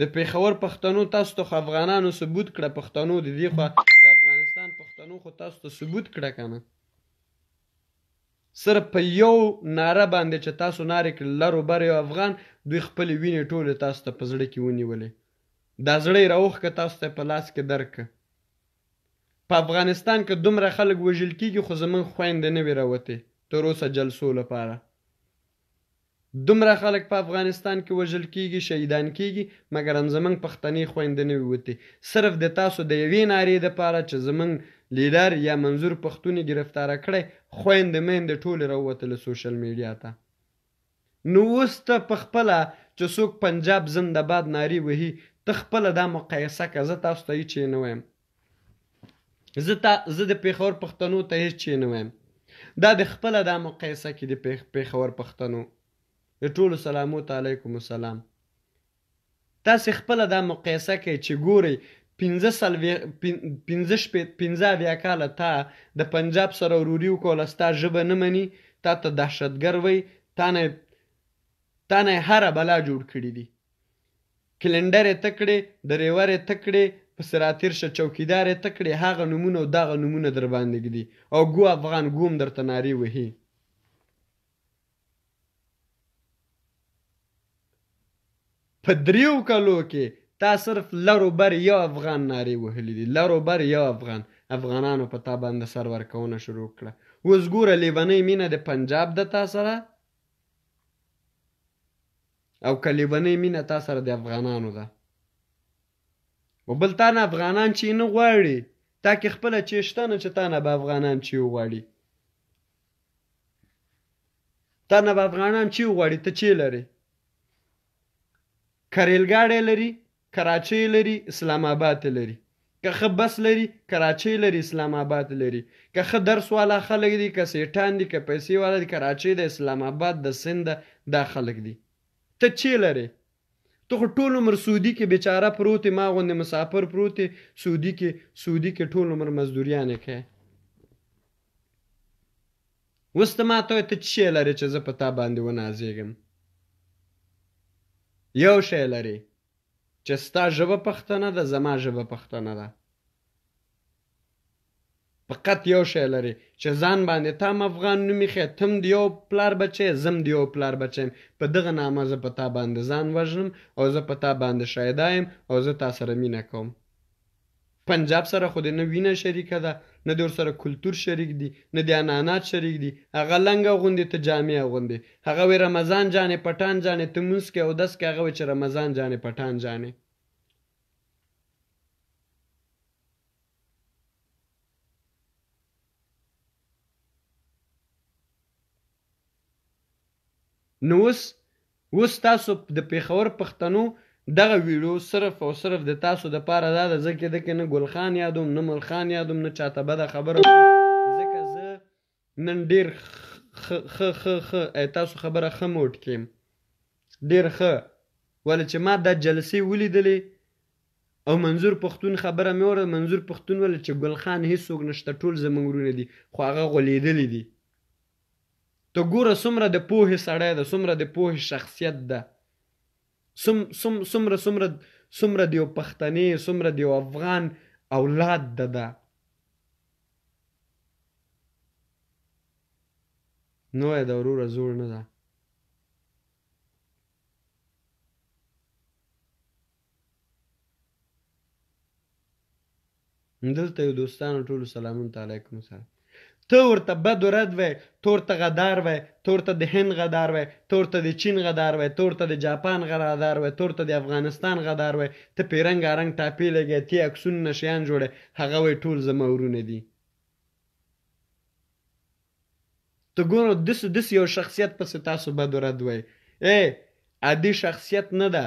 Speaker 1: د پیښور پښتنو تاسو ته خو افغانانو ثبوت کړه پښتنو د دی خوا د افغانستان پښتنو خو تاسو ته ثبوت کړه کنه صرف په یو ناره باندې چې تاسو نارې کړل لر و بر یو افغان دوی خپل وینې ټولې تاسو ته په زړه کې ونیولې دا زړه یې راوښکه تاسو ته په لاس کې درکه په افغانستان که دومره خلک وژل کیږي خو زمونږ خویندې نه وي راوتې تر اوسه جلسو لپاره دومره خلک په افغانستان کې وژل کیږي شهیدان کیږي مګر هم زمونږ پښتنې خویندې نه وي وتې صرف د تاسو د یوې نارې لپاره چې زمونږ لیډر یا منظور پښتون یې ګرفتاره کړی خویندې میندې ټولې راووتلې سوشل میډیا ته. نو اوس ته په خپله چې څوک پنجاب زنده باد نارې وهي ته خپله دا مقایسه که زه تاسو ته هیڅ شی نه وایم زه تا زه د پیښور پښتنو ته هیڅ شی نه وایم دا د خپله دا مقایسه کې د پیښور پښتنو د ټولو سلامو ته علیکم السلام تاسې خپله دا مقایسه کړئ چې ګورئ پنځه څلوېښت پنځه اویا کاله تا د پنجاب سره وروري وکوله ستا ژبه نه مني تا ته دهشتګر وایي تا نه تا نه یې هره بلا جوړ کړي دي کلنډر یې ته کړې ډریور یې ته کړې پسې راتېر شه چوکیدار یې ته کړې هغه نومونه او دغه نومونه درباندې ږدي او ګو افغان ګوم درته نارې وهي په دریو کلو کې تا صرف لر و بر یو افغان نارې وهلي دي لر و بر یو افغان افغانانو په تا باندې سر ورکونه شروع کړه اوس ګوره لیونۍ مینه د پنجاب د تا سره او که لیونۍ مینه تا سره د افغانانو ده او بل تا نه افغانان چې نه غواړي تا کې خپله چېشته نه چې تا نه به افغانان چې وغواړي تا نه به افغانان چی وغواړي ته چی لرې که ریلګاډی لري کراچۍ لري اسلام آباد لري که ښه بس لري کراچۍ لري اسلام آباد لري که ښه درس والا خلک دي که سیټان دي که پیسې والا دي کراچۍ د اسلام آباد د سند دا خلک دي ته چی لرې ته خو ټول عمر سعودي کې بېچاره پروت یې، ما غوندې مسافر پروت یې سعودي کې، سعودي کې ټول عمر مزدوریانې کوې. اوس ته ماته وایه ته څه شی لرې چې زه په تا باندې ونازېږم؟ یو شی لرې چې ستا ژبه پښتنه ده، زما ژبه پښتنه ده. فقط یو شی لری چه ځان باندی تام افغان نومی خی تم د یو پلار بچی زم د یو پلار بچی یم په دغه نامه زه په تا باندی ځان وژنم او زه په تا باندی شیدا یم او زه تا سره مینه کوم پنجاب سره خو دی نه وینه شریکه ده نه دی ورسره کلتور شریک دی نه دی عنعنات شریک دی هغه لنګ اغوندی ته جامی اغوندی هغه وی رمضان جانی پټان جانی ته مونځ کی اودس کی هغه وی چه رمضان جانی پټان جانی. نو اوس اوس تاسو د پېښور پښتنو دغه ویډو صرف او صرف د تاسو د پاره دا ده ځکه دکې نه ګل خان یادوم نه مل خان یادوم نه چاته بده خبره کوم ځکه زه نن ډیر خه خه خه خه ای تاسو خبره خه موټ کیم ډیر خه ولی چه ما دا جلسی ولیدلی او منظور پختون خبره می ورده منظور پختون ولی چه ګل خان هیڅوک نشته ټول زمونږ ورونه دی خو هغه غولیدلی دی ته ګوره څومره د پوهې سړی ده څومره د پوهې شخصیت ده سم سم سمره سمره سمره دیو پختنې سمره دیو افغان اولاد ده دا نو دا وروره زوړ نه ده دلته یو دوستانو ټولو سلامون تعلیکم سره ته ورته بد ورد وای ته ورته غدار وای ته ورته د هند غدار وای ته ورته د چین غدار وای ته ورته د جاپان غدار وای ته ورته د افغانستان غدار وای ته پې رنګا رنګ ټاپې لګی تې عکسون نه شیان جوړی هغه وای ټول زما ورونه دی ته ګورو دس دس یو شخصیت پس تاسو بد ورد وای ای عادی شخصیت نه ده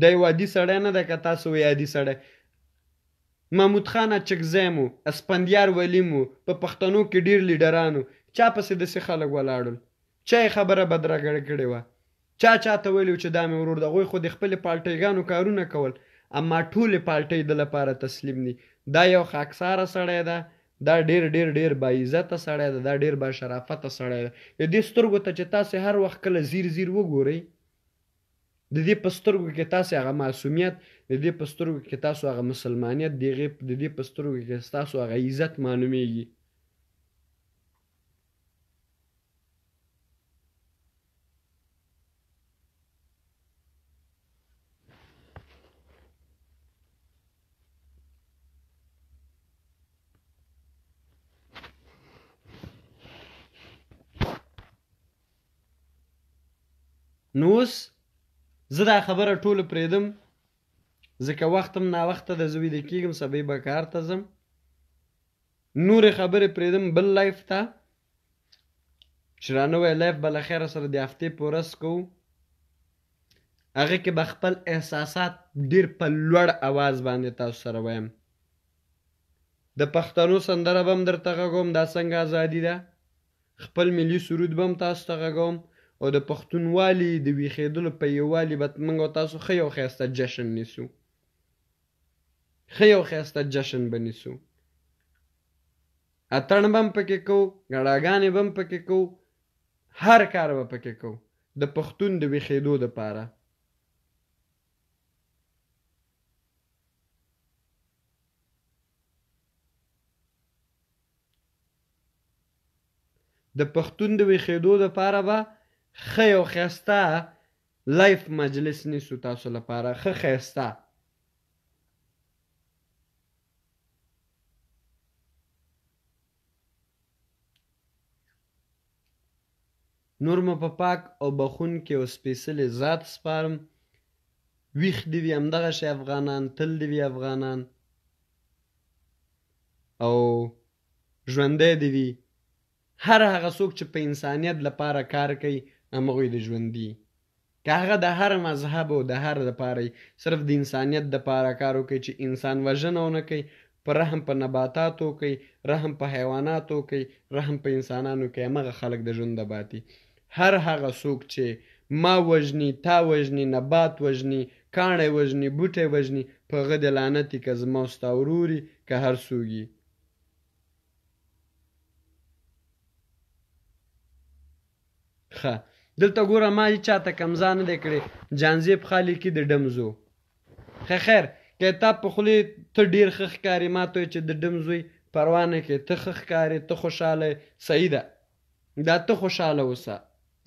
Speaker 1: دا یو عادي سړی نه دی که تاسو وایئ عادي سړی. محمود خان اچکزی مو، اسفندیار ولي مو، په پښتنو کې ډېر لیډران وو، چا پسې داسې خلک ولاړل؟ چا یې خبره بدرګه کړې وه؟ چا چا ته ویلي وو چې دا مې ورور دی؟ هغوی خو د خپلې پالټیګانو کارونه کول، اما ټولې پالټۍ ده لپاره تسلیم دي. دا یو خاکساره سړی ده، دا ډېر ډېر ډېر باعزته سړی ده، دا ډېر باشرافته سړی ده. د دې سترګو ته چې تاسې هر وخت کله ځیر ځیر وګورئ، د دې په سترګو کې تاسې هغه معصومیت، د دې په سترګو کې تاسو هغه مسلمانیت، د هغې، د دې په سترګو کې ستاسو هغه عزت معلومېږي. نو اوس زه دا خبره ټوله پرېږدم ځکه وخت هم ناوخته ده زه ویده کېږم سبا به کار ته ځم نورې خبرې پرېږدم بل لایف ته چې رانوی لایف به له خیره سره د هفتې په ورځ کوو هغه کې به خپل احساسات ډیر په لوړ اواز باندې تاسو سره وایم د پښتنو سندره به هم درته غږوم دا څنګه ازادي ده خپل ملي سرود به هم تاسو ته غږوم او د پښتونوالي د ویښېدلو په یووالي به موږ او تاسو ښه یو ښایسته جشن نیسو. ښه یو ښایسته جشن به نیسو. اتڼ به هم پکې کوو، ګړاګانې به هم پکې کوو، هر کار به پکې کوو د پښتون د ویښېدو دپاره. د پښتون د ویښیدو لپاره به ښه یو ښایسته لایف مجلس نیسو تاسو لپاره ښه ښایسته نور مو په پاک او بخونکي او سپېڅلي ذات سپارم ویښ دې وي همدغه شی افغانان تل دې وي افغانان او ژوندی دې وي هر هغه څوک چې په انسانیت لپاره کار کوي همغوی د ژوندي که هغه د هر مذهب او د هر لپاره یې صرف د انسانیت لپاره کار وکړي چې انسان وژنه ونه کوي په رحم په نباتاتو وکړي رحم په حیواناتو وکړي رحم په انسانانو وکړي همغه خلک د ژوند باتي هر هغه څوک چې ما وژني تا وژني نبات وژني کاڼی وژني بوټی وژني په هغه دې لعنت وي که زما او ستا ورور وي که هر څوک وي ښه دلته ګوره ما هیچا ته کمزا نه دی کړی جانزیب ښا لیکي د ډم زو خه خیر که تا په خولې ته ډیر ښه ښکاري ما ته چې د ډم زوی پروا نه کې ته ښه ښکارې ته خوشحاله صحیح ده دا ته خوشحاله اوسه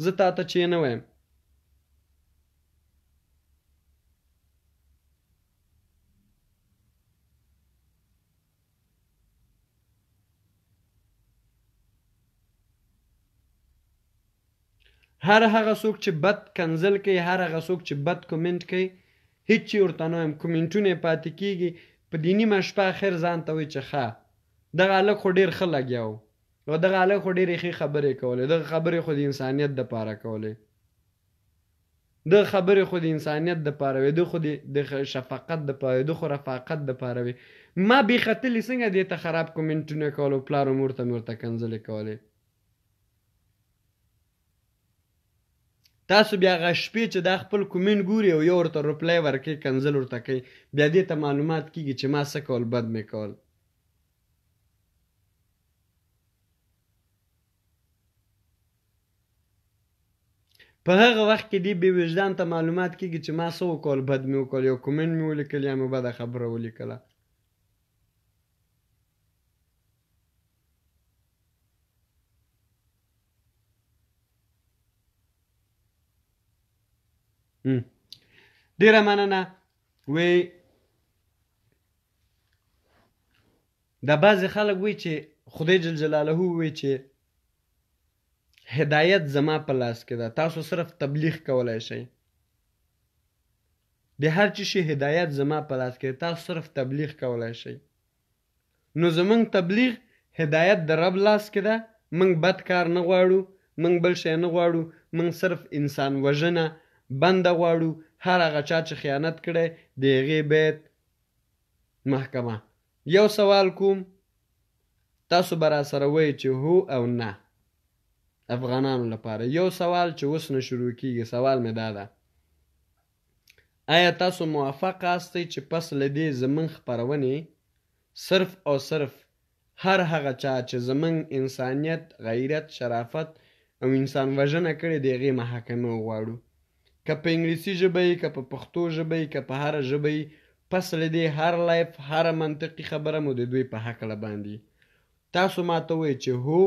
Speaker 1: زه تا ته چې نه وایم هر هغه څوک چې بد کنزل کوي هر هغه څوک چې بد کومنټ کوي هیڅ ورته نه وایم کومنټونه پاتې کیږي په دې نیمه شپه اخر ځان ته وایي چې ښه دغه هلک خو ډېر ښه لګیا و او دغه هلک خو ډېرې ښې خبرې کولې دغه خبرې خو د انسانیت دپاره کولې ده خبرې خو د انسانیت د پاره وې ده خو د د شفقت د پاره وې ده خو رفاقت د پاره وې ما بې ختلې څنګه دې ته خراب کومنټونه کول او پلار او مور ته مې ورته کنځلې کولې تاسو بیا هغه شپې چې دا خپل کومنټ ګوري او یو ورته رپلای ورکې کنځل ورته کوي بیا دې ته معلومات کیږي چې ما څه کول بد مې کول په هغه وخت کې دې بې وجدان ته معلومات کېږي چې ما څه وکول بد مې وکول یو کومنټ مې ولیکل یا مې بده خبره ولیکله ډیره مننه وی دا بعضې خلک وایي چې خدای جل جلاله وویل چې هدایت زما په لاس کې ده تاسو صرف تبلیغ کولای شئ د هر چی شي هدایت زما په لاس کې تاسو صرف تبلیغ کولای شئ نو زمونږ تبلیغ هدایت د رب لاس کې ده موږ بد کار نه غواړو موږ بل شی نه غواړو موږ صرف انسان وژنه بنده غواړو هر هغه چا چې خیانت کړی د هغې بیت محکمه یو سوال کوم تاسو به راسره وایې چې هو او نه افغانانو لپاره یو سوال چې اوس نه شروع کیږي سوال مې دا ده ایا تاسو موفق آستئ چې پس له دې زمونږ خپرونې صرف او صرف هر هغه چا چې زمونږ انسانیت، غیرت، شرافت او انسان وژنه کړې د هغې محاکمه وغواړو؟ که په انګلیسي ژبه یې، که په پښتو ژبه یې، که په هره ژبه یې، پس له دې هر لایف، هره منطقي خبره مو د دوی په هکله باندې. تاسو ما ته ووایئ چې هو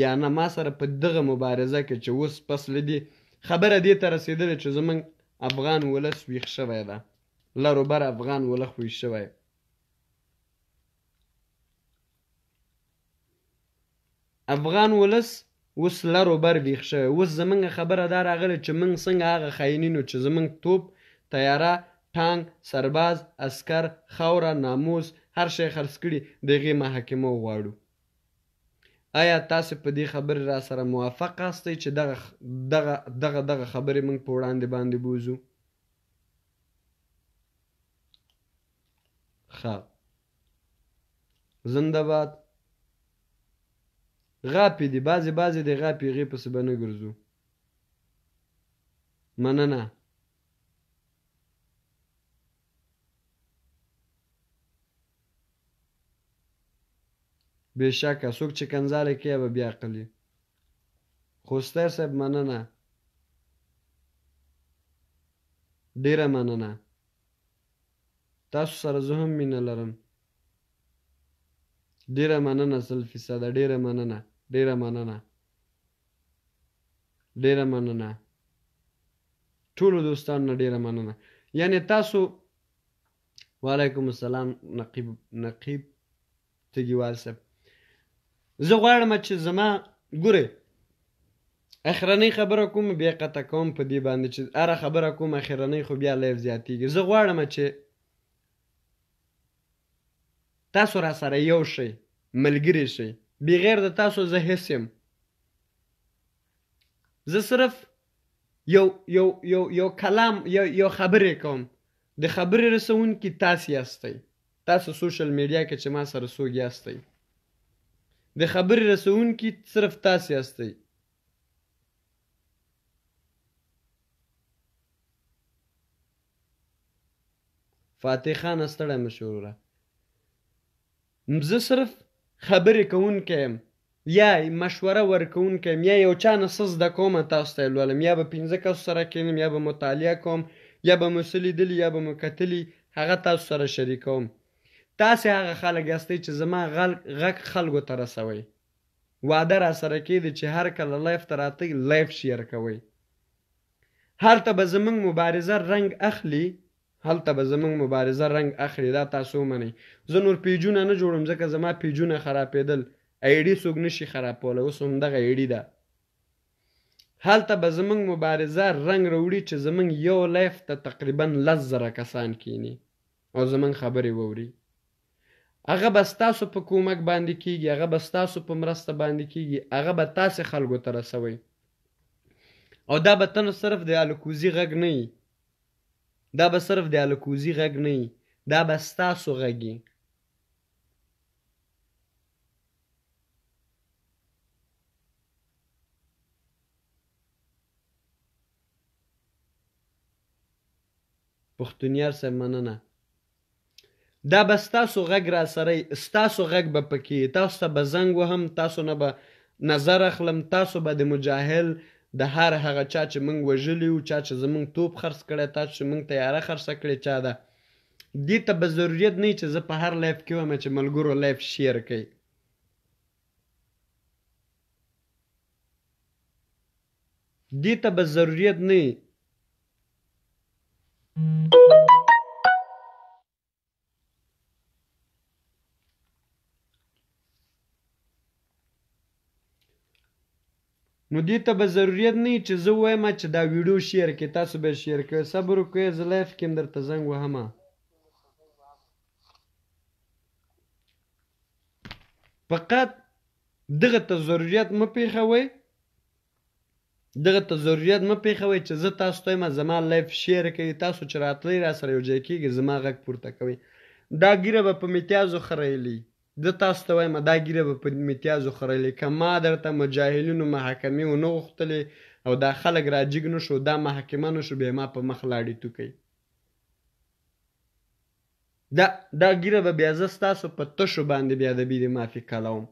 Speaker 1: یا نه ما سره په دغه مبارزه کې چې اوس پس له دې خبره دې ته رسېدلې چې زموږ افغان ولس ویښ شوی ده، لر و بر افغان ولخ ویښ شوی، افغان ولس اوس لر و بر ویښ شوی اوس زمونږ خبره دا راغلی چې مونږ څنګه هغه خاینینو چې زمونږ توپ، طیاره، ټانګ، سرباز، عسکر، خاوره، ناموس هر شی خرڅ کړي د هغې محاکمه وغواړو. ایا تاسې په دې خبرې راسره موفق استی چې دغه دغه دغه دغه خبرې مونږ په وړاندې باندې بوځو؟ ښه زنده باد غاپې دي بعضې بعضې دی غاپې هغې پسې به نه ګرځو مننه بېشکه څوک چې کنځاله کوي به بیا عقل وي خوستی صاحب مننه ډېره مننه تاسو سره زه هم مینه لرم. ډیره مننه سل فیصده ډیره مننه ډیره مننه ډیره مننه ټولو دوستانو نه ډیره مننه یعنی تاسو وعلیکم السلام نقیب نقیب تګیوال صاحب زه غواړم چې زما ګورئ اخرنۍ خبره کوم بیا قطع کوم په دې باندې چې هره خبره کوم اخرنۍ خو بیا لایف زیاتیږي زه غواړم چې تاسو را سره یو شئ ملګري شئ بغیر د تاسو زه هیڅ یم زه صرف یو یو یو یو کلام یو یو خبرې کوم د خبرې رسونکي تاسو یاستئ تاسو سوشل میډیا کې چې ما سره څوک یاستئ د خبرې رسوونکي صرف تاسو یاستئ. فاتح خان ستړی مشوروره زه صرف خبرې کوونکی یم یا مشوره ورکوونکی یم، یا یو چا نه څه زده کوم او تاسو ته یې لولم، یا به پنځه کسو سره کښېنم، یا به مطالعه کوم، یا به مو څه لیدلي، یا به مو کتلي، هغه تاسو سره شریکوم. تاسې هغه خلک یاستئ چې زما غږ خلکو ته رسوئ. وعده راسره کېږي چې هر کله لایف ته راتئ، لایف شیر کوئ. هلته به زموږ مبارزه رنګ اخلي هلته به زموږ مبارزه رنګ اخلي دا تاسو ومنئ زه نور پيجونه نه جوړوم ځکه زما پيجونه خرابيدل ايډي څوک نشي خرابولای اوس هم دغه ايډي ده هلته به زموږ مبارزه رنګ روړي چې زموږ يو لایف ته تقریبا لس زره کسان کینی او زموږ خبرې ووري هغه به ستاسو په کومک باندې کیږي هغه به ستاسو په مرسته باندې کیږي هغه به تاسو خلکو ته رسوي او دا به تنه صرف د الکوزي غږ نه دا به صرف د الکوزي غږ نه وي، دا به ستاسو غږ وي. پښتونیار صاحب مننه. دا به ستاسو غږ راسره يي ستاسو غږ به پکې يي تاسو ته به زنګ وهم تاسو نه به نظر اخلم تاسو به د مجاهل د هر هغه چا چې موږ وژلي يو چا چې زموږ توپ خرڅ کړی تاسو چې موږ طياره خرڅه کړې چا ده دې ته به ضروريت نه يي چې زه په هر لایف کې وایم چې ملګرو لایف شیر کړئ دې ته به ضروريت نه يي نو دې ته به ضرورت نه چې زه وایم چې دا ویډیو شیر کې تاسو به شیر کړئ صبر وکړئ زه لایف کې هم درته زنګ وهم فقط دغه ته ضرورت مه پېښوئ دغه ته ضروريت مه پيښوی چه زه تاسو ته يم زما ليف شير کوي تاسو چه راتلی راسره يوجای کيږی زما غږ پورته کوی دا ږيره به په متيازو خريلی زه تاسو ته وايم دا ږيره به په متيازو خريلی که ما درته مجاهلينو محاکمی ونه غوښتلی او دا خلک راجيګ نه شو دا محاکمه نه شو بيا ما په مخ لاړی توکی دا دا ږيره به بيا زه ستاسو په تشو باندی بيا د بيری مافی کلوم.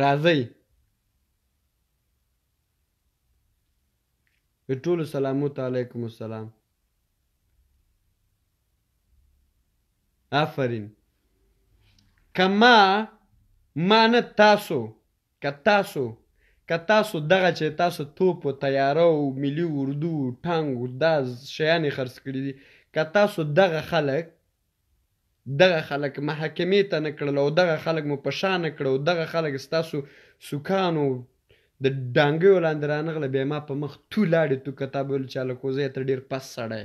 Speaker 1: راځئ د ټولو سلامو ته علیکم السلام آفرین کما ما نه تاسو که تاسو که تاسو دغه چه تاسو توپ و طیاره و ملی اردو و ټانګ و دا شیانی خرڅ کړی دی که تاسو دغه خلک دغه خلک محکمی ته نه کړل او دغه خلک مو په شا نه کړ او دغه خلک ستاسو سوکانو د ډانګیو لاندی رانغله بیا ما په مخ تو لاړی تو که تا به ویل چه الکوزیه ته ډیر پست سړی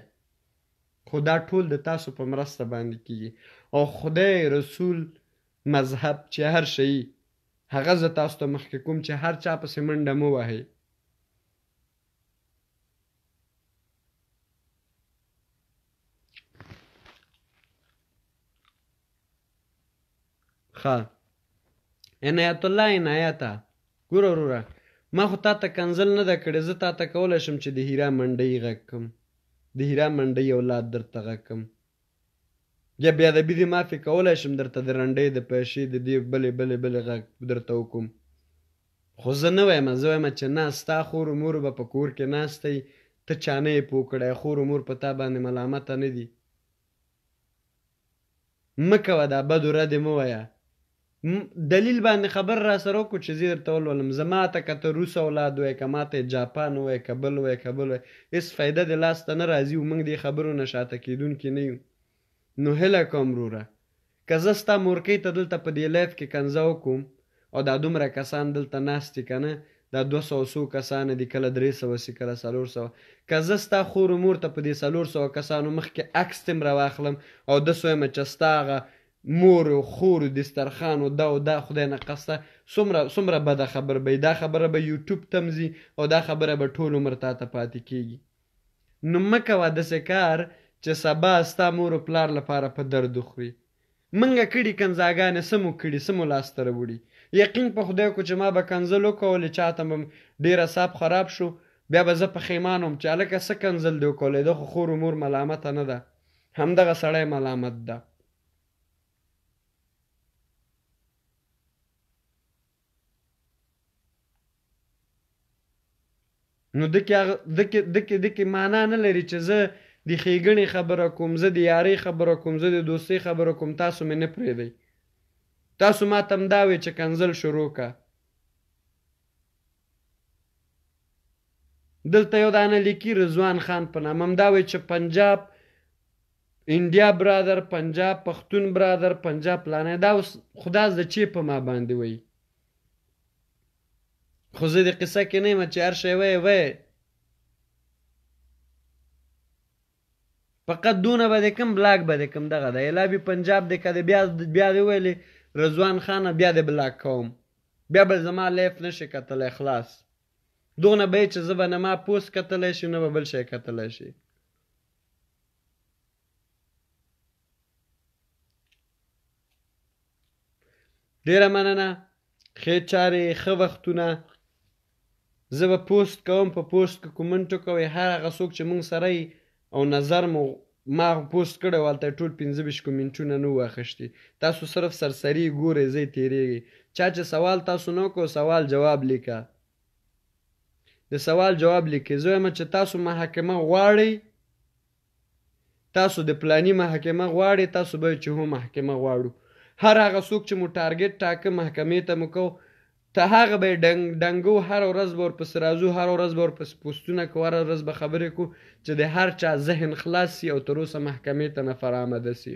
Speaker 1: خو دا ټول د تاسو په مرسته باندی کیږی او خدای رسول مذهب چې هر شئ هغه زه تاسو ته مخکې کوم چې هر چا پسې منډه مه وهئ. ښه عنایت الله عنایته ګوره وروره ما خو تا ته کنزل نه ده کړې زه تا ته کولی شم چې د هیرا منډۍ غږ کړم د هیرا منډۍ اولاد درته غږ کړم یا بی ادبی دی مافی کولای شم درته د رنډی د پیشی د دی بلی بلی بلی غږ درته وکوم خو زه نه وایم زه وایم چه نه ستا خور و مور به په کور کی ناسته یی ته چا نه یی پوه کړی خور و مور په تا باندی ملامته نه دی مه کوه دا بد و رد مه وایه م دلیل باندې خبره راسره وکړو چې زه درته ولولم زما ته که ته روس اولاد وای که ما ته جاپان وای که بل وای که بل وای هیڅ فایده دې لاس ته نه راځي او موږ دې خبرو نه شاته کیدونکي نه یو نو هیله کوم وروره که زه ستا مورکۍ ته دلته په دې لایف کې کنځه وکوم او دا دومره کسان دلته ناست دي کنه دا دوه سوه څو کسانه دي کله درې سوه سي کله څلور سوه که زه ستا خور و مور ته په دې څلور سوه کسانو مخکې عکس تم راواخلم او دسویم چه ستا هغه مور او خور دسترخان او دا او دا خدای نه قصه څومره څومره بده خبر به دا خبره به یوټیوب تم ځي او دا خبره به ټول عمر تاته پاتې کیږي نو مه کوه داسې کار چې سبا ستا مور او پلار لپاره په درد وخوري مونږ کړي کنځاګانې څه مو کړي څه مو لاس ته راوړي یقین په خدای کو چې ما به کنځل وکولې چاته به ډیر اعصاب خراب شو بیا به زه پښیمانه وم چې هلکه څه کنځل دې وکولې ده خو خور او مور ملامته نه ده همدغه سړی ملامت ده نو دکې دکې دکې دکې معنا نه لري چې زه د ښېګڼې خبره کوم زه د یارۍ خبره کوم زه د دوستۍ خبره کوم تاسو مې نه پرېږدئ تاسو ما ته همدا وې چې کنځل شروع که دلته یو دانه لیکي رضوان خان په نامه هم دا وایي چې پنجاب انډیا برادر پنجاب پښتون برادر پنجاب پلانه دا اوس خدا د چی په ما باندې وایي خو زه د قصه کې نه یم چې هر شی وایي وایي فقط دونه به د کم بلاک به د کم دغه د اعلابي پنجاب د کده بیا بیا ویلې رضوان خان بیا د بلاک کوم بیا به زما لایف نه شې کتلای خلاص دوغنه به یې چې زه به نه ما پوست کتلای شي نه به بل شی کتلای شي ډیره مننه خې چارې خه وختونه زه به پوسټ کوم په پوسټ که کومنټ وکوی هر هغه څوک چې مونږ سره یی او نظر مو ما پوسټ کړی وو هلته یې ټول پنځه ویشت کومنټونه نه وو اخشتي تاسو صرف سرسري یی ګورئ زه یی تیریږی چا چې سوال تاسو نه وکړو سوال جواب لیکه د سوال جواب لیکئ زه وایم چې تاسو محاکمه غواړئ. تاسو د پلانی محکمه غواړی تاسو به چی هو محکمه غواړو هر هغه څوک چی مو ټارګټ ټاکه محکمه ته مو کو ته هغه به ډنګ ډنګو هر ورځ به ورپسی راځو هر ورځ به ورپسی پوستونه کو هر ورځ به خبری کو چی د هر چا ذهن خلاص سی او تر اوسه محکمه ته نه فرامده سی.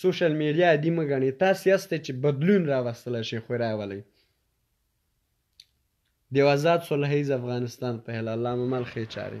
Speaker 1: سوشل میډیا عادي مه ګڼئ، تاسې یاستئ چې بدلون راوستلای شئ، خو راولئ. دیو ازاد سوله ایز افغانستان په هیله الله مو مل ښې چارې.